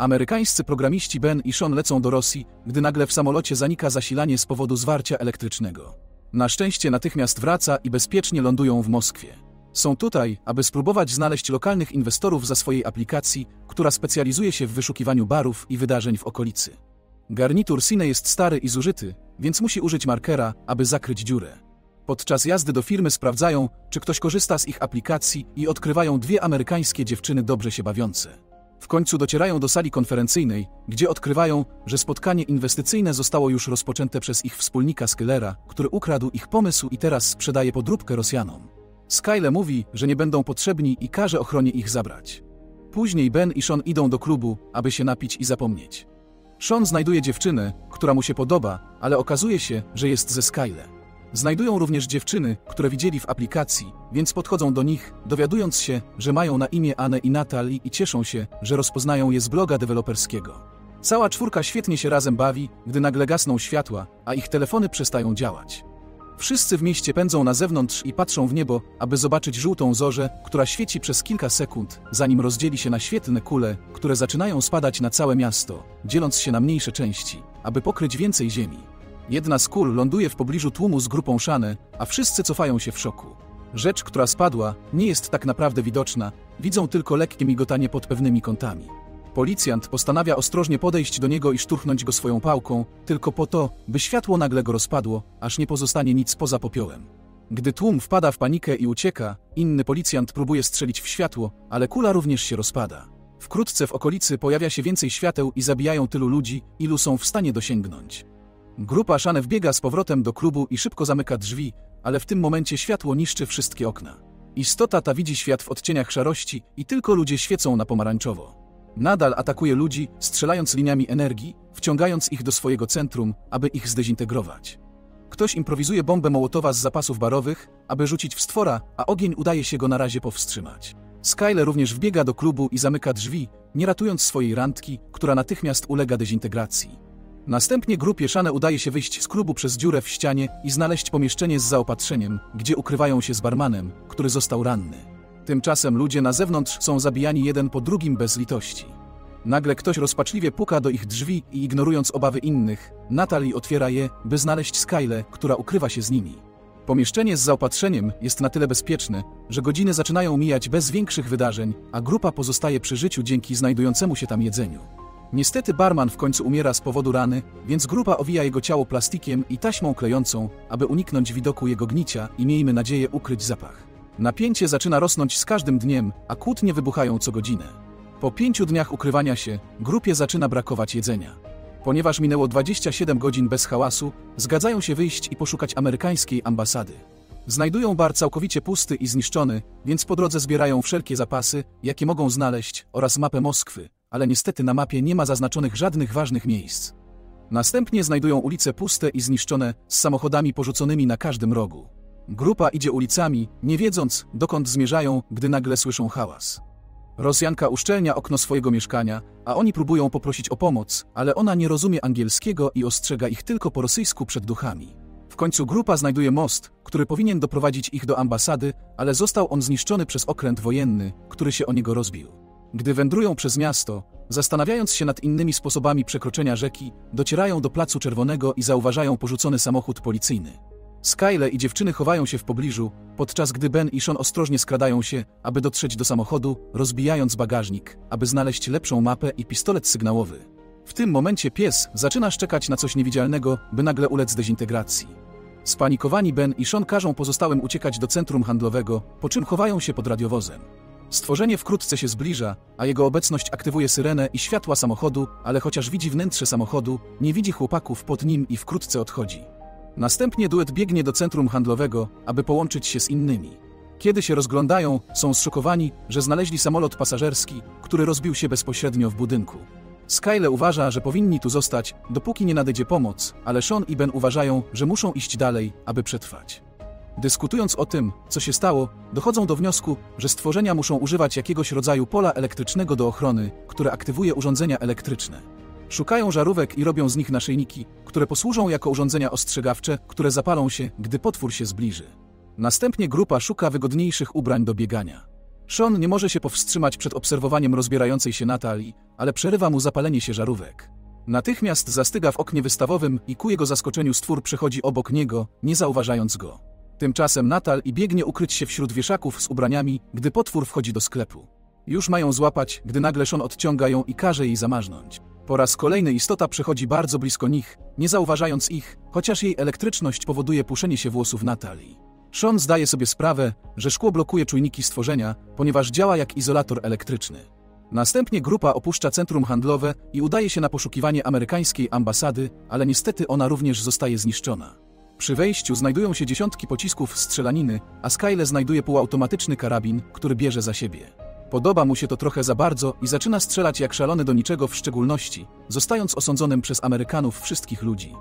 Amerykańscy programiści Ben i Sean lecą do Rosji, gdy nagle w samolocie zanika zasilanie z powodu zwarcia elektrycznego. Na szczęście natychmiast wraca i bezpiecznie lądują w Moskwie. Są tutaj, aby spróbować znaleźć lokalnych inwestorów za swojej aplikacji, która specjalizuje się w wyszukiwaniu barów i wydarzeń w okolicy. Garnitur Cine jest stary i zużyty, więc musi użyć markera, aby zakryć dziurę. Podczas jazdy do firmy sprawdzają, czy ktoś korzysta z ich aplikacji i odkrywają dwie amerykańskie dziewczyny dobrze się bawiące. W końcu docierają do sali konferencyjnej, gdzie odkrywają, że spotkanie inwestycyjne zostało już rozpoczęte przez ich wspólnika Skylera, który ukradł ich pomysł i teraz sprzedaje podróbkę Rosjanom. Skyle mówi, że nie będą potrzebni i każe ochronie ich zabrać. Później Ben i Sean idą do klubu, aby się napić i zapomnieć. Sean znajduje dziewczynę, która mu się podoba, ale okazuje się, że jest ze Skyle. Znajdują również dziewczyny, które widzieli w aplikacji, więc podchodzą do nich, dowiadując się, że mają na imię Anne i Natalie i cieszą się, że rozpoznają je z bloga deweloperskiego. Cała czwórka świetnie się razem bawi, gdy nagle gasną światła, a ich telefony przestają działać. Wszyscy w mieście pędzą na zewnątrz i patrzą w niebo, aby zobaczyć żółtą zorzę, która świeci przez kilka sekund, zanim rozdzieli się na świetne kule, które zaczynają spadać na całe miasto, dzieląc się na mniejsze części, aby pokryć więcej ziemi. Jedna z kul ląduje w pobliżu tłumu z grupą Szane, a wszyscy cofają się w szoku. Rzecz, która spadła, nie jest tak naprawdę widoczna, widzą tylko lekkie migotanie pod pewnymi kątami. Policjant postanawia ostrożnie podejść do niego i szturchnąć go swoją pałką, tylko po to, by światło nagle go rozpadło, aż nie pozostanie nic poza popiołem. Gdy tłum wpada w panikę i ucieka, inny policjant próbuje strzelić w światło, ale kula również się rozpada. Wkrótce w okolicy pojawia się więcej świateł i zabijają tylu ludzi, ilu są w stanie dosięgnąć. Grupa Szane wbiega z powrotem do klubu i szybko zamyka drzwi, ale w tym momencie światło niszczy wszystkie okna. Istota ta widzi świat w odcieniach szarości i tylko ludzie świecą na pomarańczowo. Nadal atakuje ludzi, strzelając liniami energii, wciągając ich do swojego centrum, aby ich zdezintegrować. Ktoś improwizuje bombę Mołotowa z zapasów barowych, aby rzucić w stwora, a ogień udaje się go na razie powstrzymać. Skyle również wbiega do klubu i zamyka drzwi, nie ratując swojej randki, która natychmiast ulega dezintegracji. Następnie grupie Szane udaje się wyjść z klubu przez dziurę w ścianie i znaleźć pomieszczenie z zaopatrzeniem, gdzie ukrywają się z barmanem, który został ranny. Tymczasem ludzie na zewnątrz są zabijani jeden po drugim bez litości. Nagle ktoś rozpaczliwie puka do ich drzwi i ignorując obawy innych, Natalie otwiera je, by znaleźć Skyle, która ukrywa się z nimi. Pomieszczenie z zaopatrzeniem jest na tyle bezpieczne, że godziny zaczynają mijać bez większych wydarzeń, a grupa pozostaje przy życiu dzięki znajdującemu się tam jedzeniu. Niestety barman w końcu umiera z powodu rany, więc grupa owija jego ciało plastikiem i taśmą klejącą, aby uniknąć widoku jego gnicia i miejmy nadzieję ukryć zapach. Napięcie zaczyna rosnąć z każdym dniem, a kłótnie wybuchają co godzinę. Po pięciu dniach ukrywania się, grupie zaczyna brakować jedzenia. Ponieważ minęło 27 godzin bez hałasu, zgadzają się wyjść i poszukać amerykańskiej ambasady. Znajdują bar całkowicie pusty i zniszczony, więc po drodze zbierają wszelkie zapasy, jakie mogą znaleźć, oraz mapę Moskwy, ale niestety na mapie nie ma zaznaczonych żadnych ważnych miejsc. Następnie znajdują ulice puste i zniszczone, z samochodami porzuconymi na każdym rogu. Grupa idzie ulicami, nie wiedząc, dokąd zmierzają, gdy nagle słyszą hałas. Rosjanka uszczelnia okno swojego mieszkania, a oni próbują poprosić o pomoc, ale ona nie rozumie angielskiego i ostrzega ich tylko po rosyjsku przed duchami. W końcu grupa znajduje most, który powinien doprowadzić ich do ambasady, ale został on zniszczony przez okręt wojenny, który się o niego rozbił. Gdy wędrują przez miasto, zastanawiając się nad innymi sposobami przekroczenia rzeki, docierają do Placu Czerwonego i zauważają porzucony samochód policyjny. Skyle i dziewczyny chowają się w pobliżu, podczas gdy Ben i Sean ostrożnie skradają się, aby dotrzeć do samochodu, rozbijając bagażnik, aby znaleźć lepszą mapę i pistolet sygnałowy. W tym momencie pies zaczyna szczekać na coś niewidzialnego, by nagle ulec dezintegracji. Spanikowani Ben i Sean każą pozostałym uciekać do centrum handlowego, po czym chowają się pod radiowozem. Stworzenie wkrótce się zbliża, a jego obecność aktywuje syrenę i światła samochodu, ale chociaż widzi wnętrze samochodu, nie widzi chłopaków pod nim i wkrótce odchodzi. Następnie duet biegnie do centrum handlowego, aby połączyć się z innymi. Kiedy się rozglądają, są zszokowani, że znaleźli samolot pasażerski, który rozbił się bezpośrednio w budynku. Skyle uważa, że powinni tu zostać, dopóki nie nadejdzie pomoc, ale Sean i Ben uważają, że muszą iść dalej, aby przetrwać. Dyskutując o tym, co się stało, dochodzą do wniosku, że stworzenia muszą używać jakiegoś rodzaju pola elektrycznego do ochrony, które aktywuje urządzenia elektryczne. Szukają żarówek i robią z nich naszyjniki, które posłużą jako urządzenia ostrzegawcze, które zapalą się, gdy potwór się zbliży. Następnie grupa szuka wygodniejszych ubrań do biegania. Sean nie może się powstrzymać przed obserwowaniem rozbierającej się Natalii, ale przerywa mu zapalenie się żarówek. Natychmiast zastyga w oknie wystawowym i ku jego zaskoczeniu stwór przechodzi obok niego, nie zauważając go. Tymczasem Natal i biegnie ukryć się wśród wieszaków z ubraniami, gdy potwór wchodzi do sklepu. Już mają złapać, gdy nagle Sean odciąga ją i każe jej zamarznąć. Po raz kolejny istota przechodzi bardzo blisko nich, nie zauważając ich, chociaż jej elektryczność powoduje puszenie się włosów Natalii. Sean zdaje sobie sprawę, że szkło blokuje czujniki stworzenia, ponieważ działa jak izolator elektryczny. Następnie grupa opuszcza centrum handlowe i udaje się na poszukiwanie amerykańskiej ambasady, ale niestety ona również zostaje zniszczona. Przy wejściu znajdują się dziesiątki pocisków strzelaniny, a Skyle znajduje półautomatyczny karabin, który bierze za siebie. Podoba mu się to trochę za bardzo i zaczyna strzelać jak szalony do niczego w szczególności, zostając osądzonym przez Amerykanów wszystkich ludzi.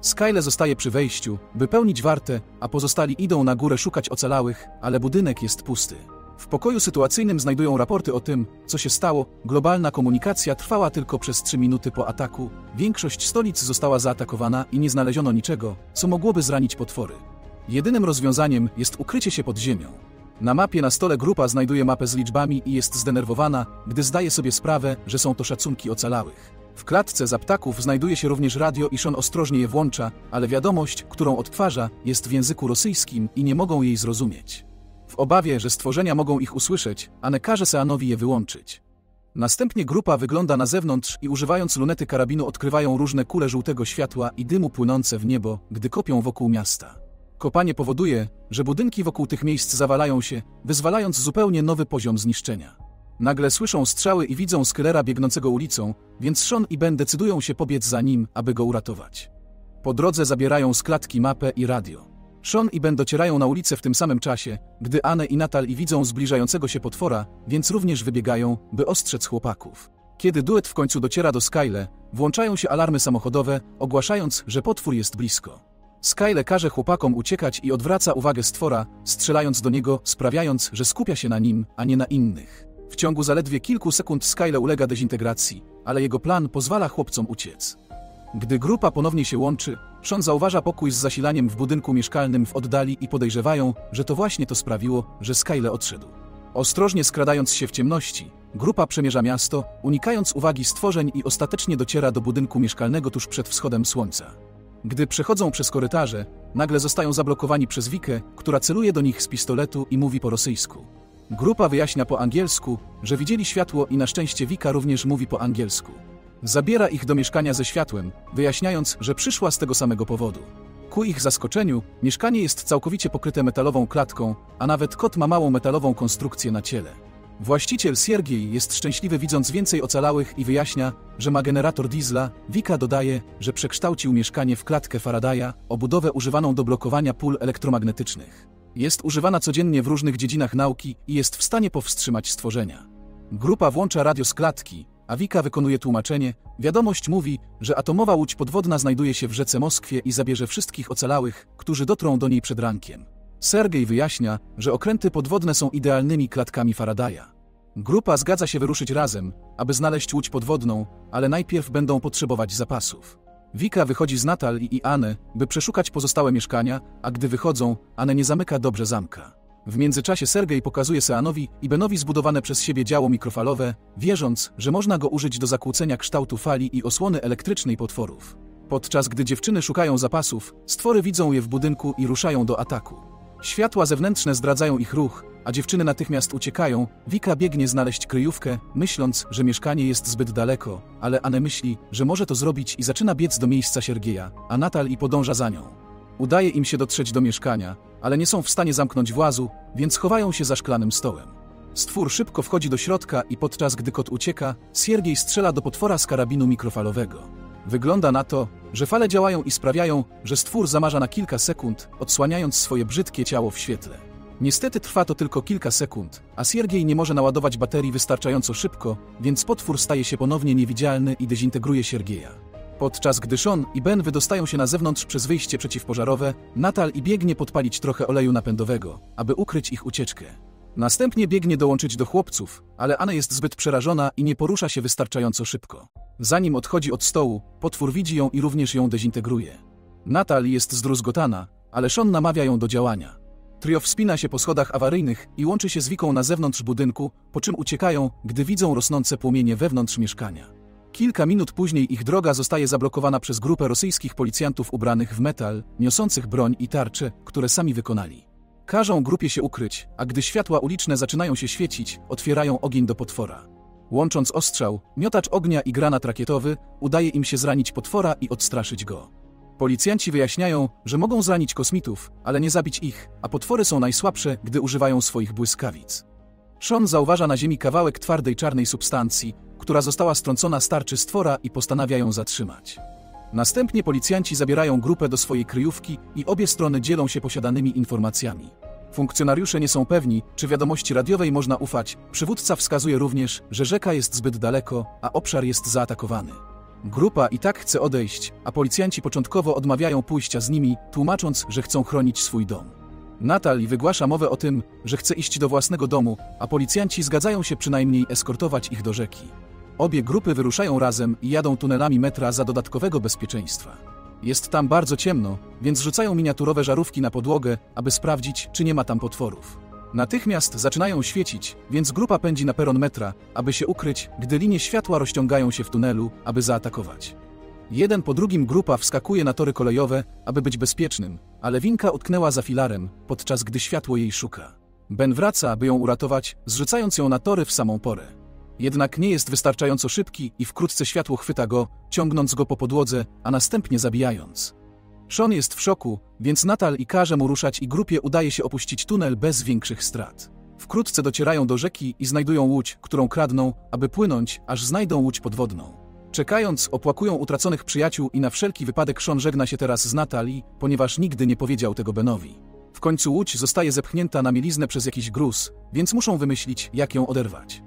Skyle zostaje przy wejściu, by pełnić wartę, a pozostali idą na górę szukać ocalałych, ale budynek jest pusty. W pokoju sytuacyjnym znajdują raporty o tym, co się stało. Globalna komunikacja trwała tylko przez 3 minuty po ataku. Większość stolic została zaatakowana i nie znaleziono niczego, co mogłoby zranić potwory. Jedynym rozwiązaniem jest ukrycie się pod ziemią. Na mapie na stole grupa znajduje mapę z liczbami i jest zdenerwowana, gdy zdaje sobie sprawę, że są to szacunki ocalałych. W klatce za ptaków znajduje się również radio i Sean ostrożnie je włącza, ale wiadomość, którą odtwarza, jest w języku rosyjskim i nie mogą jej zrozumieć. W obawie, że stworzenia mogą ich usłyszeć, Anne każe Seanowi je wyłączyć. Następnie grupa wygląda na zewnątrz i używając lunety karabinu odkrywają różne kule żółtego światła i dymu płynące w niebo, gdy kopią wokół miasta. Kopanie powoduje, że budynki wokół tych miejsc zawalają się, wyzwalając zupełnie nowy poziom zniszczenia. Nagle słyszą strzały i widzą Skylera biegnącego ulicą, więc Sean i Ben decydują się pobiec za nim, aby go uratować. Po drodze zabierają z klatki mapę i radio. Sean i Ben docierają na ulicę w tym samym czasie, gdy Anne i Natalie widzą zbliżającego się potwora, więc również wybiegają, by ostrzec chłopaków. Kiedy duet w końcu dociera do Skyle, włączają się alarmy samochodowe, ogłaszając, że potwór jest blisko. Skyle każe chłopakom uciekać i odwraca uwagę stwora, strzelając do niego, sprawiając, że skupia się na nim, a nie na innych. W ciągu zaledwie kilku sekund Skyle ulega dezintegracji, ale jego plan pozwala chłopcom uciec. Gdy grupa ponownie się łączy, Sean zauważa pokój z zasilaniem w budynku mieszkalnym w oddali i podejrzewają, że to właśnie to sprawiło, że Skyle odszedł. Ostrożnie skradając się w ciemności, grupa przemierza miasto, unikając uwagi stworzeń i ostatecznie dociera do budynku mieszkalnego tuż przed wschodem słońca. Gdy przechodzą przez korytarze, nagle zostają zablokowani przez Wikę, która celuje do nich z pistoletu i mówi po rosyjsku. Grupa wyjaśnia po angielsku, że widzieli światło i na szczęście Wika również mówi po angielsku. Zabiera ich do mieszkania ze światłem, wyjaśniając, że przyszła z tego samego powodu. Ku ich zaskoczeniu, mieszkanie jest całkowicie pokryte metalową klatką, a nawet kot ma małą metalową konstrukcję na ciele. Właściciel Siergiej jest szczęśliwy widząc więcej ocalałych i wyjaśnia, że ma generator diesla. Wika dodaje, że przekształcił mieszkanie w klatkę Faradaya, obudowę używaną do blokowania pól elektromagnetycznych. Jest używana codziennie w różnych dziedzinach nauki i jest w stanie powstrzymać stworzenia. Grupa włącza radio z klatki, a Wika wykonuje tłumaczenie. Wiadomość mówi, że atomowa łódź podwodna znajduje się w rzece Moskwie i zabierze wszystkich ocalałych, którzy dotrą do niej przed rankiem. Sergiej wyjaśnia, że okręty podwodne są idealnymi klatkami Faradaya. Grupa zgadza się wyruszyć razem, aby znaleźć łódź podwodną, ale najpierw będą potrzebować zapasów. Wika wychodzi z Natal i Anne, by przeszukać pozostałe mieszkania, a gdy wychodzą, Anne nie zamyka dobrze zamka. W międzyczasie Sergej pokazuje Seanowi i Benowi zbudowane przez siebie działo mikrofalowe, wierząc, że można go użyć do zakłócenia kształtu fali i osłony elektrycznej potworów. Podczas gdy dziewczyny szukają zapasów, stwory widzą je w budynku i ruszają do ataku. Światła zewnętrzne zdradzają ich ruch, a dziewczyny natychmiast uciekają. Wika biegnie znaleźć kryjówkę, myśląc, że mieszkanie jest zbyt daleko, ale Anne myśli, że może to zrobić i zaczyna biec do miejsca Siergieja, a Natal i podąża za nią. Udaje im się dotrzeć do mieszkania, ale nie są w stanie zamknąć włazu, więc chowają się za szklanym stołem. Stwór szybko wchodzi do środka i podczas gdy kot ucieka, Siergiej strzela do potwora z karabinu mikrofalowego. Wygląda na to, że fale działają i sprawiają, że stwór zamarza na kilka sekund, odsłaniając swoje brzydkie ciało w świetle. Niestety trwa to tylko kilka sekund, a Siergiej nie może naładować baterii wystarczająco szybko, więc potwór staje się ponownie niewidzialny i dezintegruje Siergieja. Podczas gdy Sean i Ben wydostają się na zewnątrz przez wyjście przeciwpożarowe, Natal i biegnie podpalić trochę oleju napędowego, aby ukryć ich ucieczkę. Następnie biegnie dołączyć do chłopców, ale Anna jest zbyt przerażona i nie porusza się wystarczająco szybko. Zanim odchodzi od stołu, potwór widzi ją i również ją dezintegruje. Natal jest zdruzgotana, ale Sean namawia ją do działania. Trio wspina się po schodach awaryjnych i łączy się z Wiką na zewnątrz budynku, po czym uciekają, gdy widzą rosnące płomienie wewnątrz mieszkania. Kilka minut później ich droga zostaje zablokowana przez grupę rosyjskich policjantów ubranych w metal, niosących broń i tarcze, które sami wykonali. Każą grupie się ukryć, a gdy światła uliczne zaczynają się świecić, otwierają ogień do potwora. Łącząc ostrzał, miotacz ognia i granat rakietowy, udaje im się zranić potwora i odstraszyć go. Policjanci wyjaśniają, że mogą zranić kosmitów, ale nie zabić ich, a potwory są najsłabsze, gdy używają swoich błyskawic. Sean zauważa na ziemi kawałek twardej czarnej substancji, która została strącona z tarczy stwora i postanawia ją zatrzymać. Następnie policjanci zabierają grupę do swojej kryjówki i obie strony dzielą się posiadanymi informacjami. Funkcjonariusze nie są pewni, czy wiadomości radiowej można ufać. Przywódca wskazuje również, że rzeka jest zbyt daleko, a obszar jest zaatakowany. Grupa i tak chce odejść, a policjanci początkowo odmawiają pójścia z nimi, tłumacząc, że chcą chronić swój dom. Natalie wygłasza mowę o tym, że chce iść do własnego domu, a policjanci zgadzają się przynajmniej eskortować ich do rzeki. Obie grupy wyruszają razem i jadą tunelami metra za dodatkowego bezpieczeństwa. Jest tam bardzo ciemno, więc rzucają miniaturowe żarówki na podłogę, aby sprawdzić, czy nie ma tam potworów. Natychmiast zaczynają świecić, więc grupa pędzi na peron metra, aby się ukryć, gdy linie światła rozciągają się w tunelu, aby zaatakować. Jeden po drugim grupa wskakuje na tory kolejowe, aby być bezpiecznym, ale winka utknęła za filarem, podczas gdy światło jej szuka. Ben wraca, aby ją uratować, zrzucając ją na tory w samą porę. Jednak nie jest wystarczająco szybki i wkrótce światło chwyta go, ciągnąc go po podłodze, a następnie zabijając. Sean jest w szoku, więc Natal i każe mu ruszać i grupie udaje się opuścić tunel bez większych strat. Wkrótce docierają do rzeki i znajdują łódź, którą kradną, aby płynąć, aż znajdą łódź podwodną. Czekając, opłakują utraconych przyjaciół i na wszelki wypadek Sean żegna się teraz z Natalii, ponieważ nigdy nie powiedział tego Benowi. W końcu łódź zostaje zepchnięta na mieliznę przez jakiś gruz, więc muszą wymyślić, jak ją oderwać.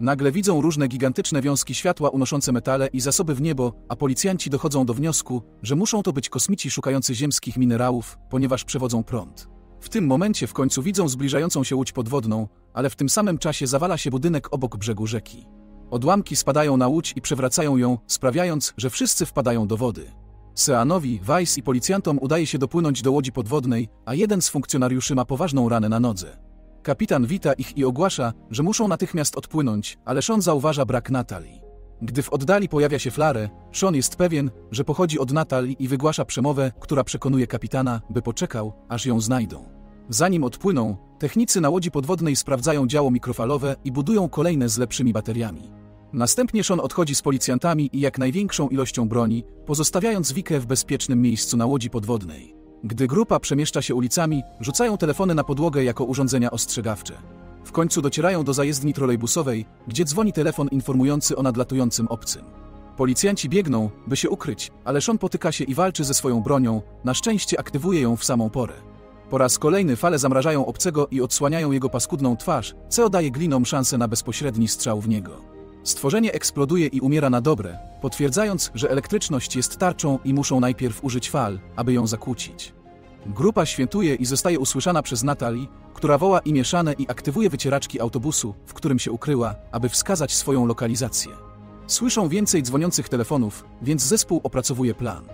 Nagle widzą różne gigantyczne wiązki światła unoszące metale i zasoby w niebo, a policjanci dochodzą do wniosku, że muszą to być kosmici szukający ziemskich minerałów, ponieważ przewodzą prąd. W tym momencie w końcu widzą zbliżającą się łódź podwodną, ale w tym samym czasie zawala się budynek obok brzegu rzeki. Odłamki spadają na łódź i przewracają ją, sprawiając, że wszyscy wpadają do wody. Seanowi, Weiss i policjantom udaje się dopłynąć do łodzi podwodnej, a jeden z funkcjonariuszy ma poważną ranę na nodze. Kapitan wita ich i ogłasza, że muszą natychmiast odpłynąć, ale Sean zauważa brak Natalii. Gdy w oddali pojawia się Flare, Sean jest pewien, że pochodzi od Natalii i wygłasza przemowę, która przekonuje kapitana, by poczekał, aż ją znajdą. Zanim odpłyną, technicy na łodzi podwodnej sprawdzają działo mikrofalowe i budują kolejne z lepszymi bateriami. Następnie Sean odchodzi z policjantami i jak największą ilością broni, pozostawiając Wikę w bezpiecznym miejscu na łodzi podwodnej. Gdy grupa przemieszcza się ulicami, rzucają telefony na podłogę jako urządzenia ostrzegawcze. W końcu docierają do zajezdni trolejbusowej, gdzie dzwoni telefon informujący o nadlatującym obcym. Policjanci biegną, by się ukryć, ale Sean potyka się i walczy ze swoją bronią, na szczęście aktywuje ją w samą porę. Po raz kolejny fale zamrażają obcego i odsłaniają jego paskudną twarz, co daje glinom szansę na bezpośredni strzał w niego. Stworzenie eksploduje i umiera na dobre, potwierdzając, że elektryczność jest tarczą i muszą najpierw użyć fal, aby ją zakłócić. Grupa świętuje i zostaje usłyszana przez Natalii, która woła imię Szane i aktywuje wycieraczki autobusu, w którym się ukryła, aby wskazać swoją lokalizację. Słyszą więcej dzwoniących telefonów, więc zespół opracowuje plan.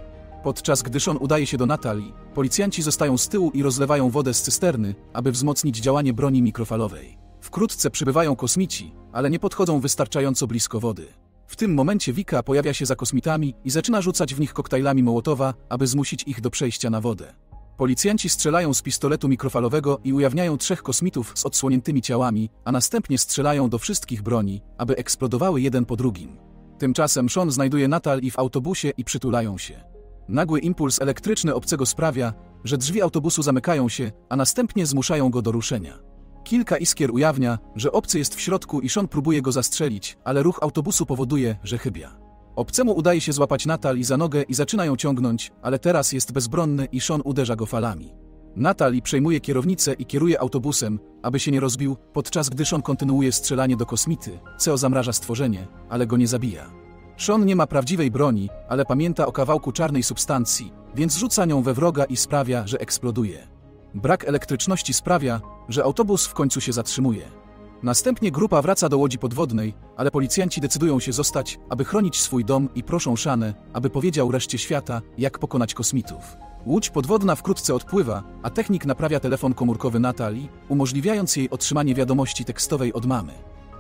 Podczas gdy Sean udaje się do Natalii, policjanci zostają z tyłu i rozlewają wodę z cysterny, aby wzmocnić działanie broni mikrofalowej. Wkrótce przybywają kosmici, ale nie podchodzą wystarczająco blisko wody. W tym momencie Wika pojawia się za kosmitami i zaczyna rzucać w nich koktajlami Mołotowa, aby zmusić ich do przejścia na wodę. Policjanci strzelają z pistoletu mikrofalowego i ujawniają trzech kosmitów z odsłoniętymi ciałami, a następnie strzelają do wszystkich broni, aby eksplodowały jeden po drugim. Tymczasem Sean znajduje Natal i w autobusie i przytulają się. Nagły impuls elektryczny obcego sprawia, że drzwi autobusu zamykają się, a następnie zmuszają go do ruszenia. Kilka iskier ujawnia, że obcy jest w środku i Sean próbuje go zastrzelić, ale ruch autobusu powoduje, że chybia. Obcemu udaje się złapać Natal i za nogę i zaczyna ją ciągnąć, ale teraz jest bezbronny i Sean uderza go falami. Natali przejmuje kierownicę i kieruje autobusem, aby się nie rozbił, podczas gdy Sean kontynuuje strzelanie do kosmity. CEO zamraża stworzenie, ale go nie zabija. Sean nie ma prawdziwej broni, ale pamięta o kawałku czarnej substancji, więc rzuca nią we wroga i sprawia, że eksploduje. Brak elektryczności sprawia, że autobus w końcu się zatrzymuje. Następnie grupa wraca do łodzi podwodnej, ale policjanci decydują się zostać, aby chronić swój dom i proszą Szanę, aby powiedział reszcie świata, jak pokonać kosmitów. Łódź podwodna wkrótce odpływa, a technik naprawia telefon komórkowy Natalii, umożliwiając jej otrzymanie wiadomości tekstowej od mamy.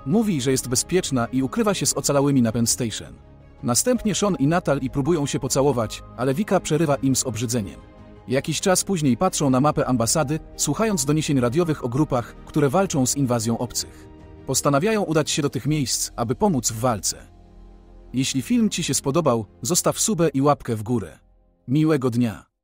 Mówi, że jest bezpieczna i ukrywa się z ocalałymi na Penn Station. Następnie Sean i Natal próbują się pocałować, ale Wika przerywa im z obrzydzeniem. Jakiś czas później patrzą na mapę ambasady, słuchając doniesień radiowych o grupach, które walczą z inwazją obcych. Postanawiają udać się do tych miejsc, aby pomóc w walce. Jeśli film Ci się spodobał, zostaw subę i łapkę w górę. Miłego dnia.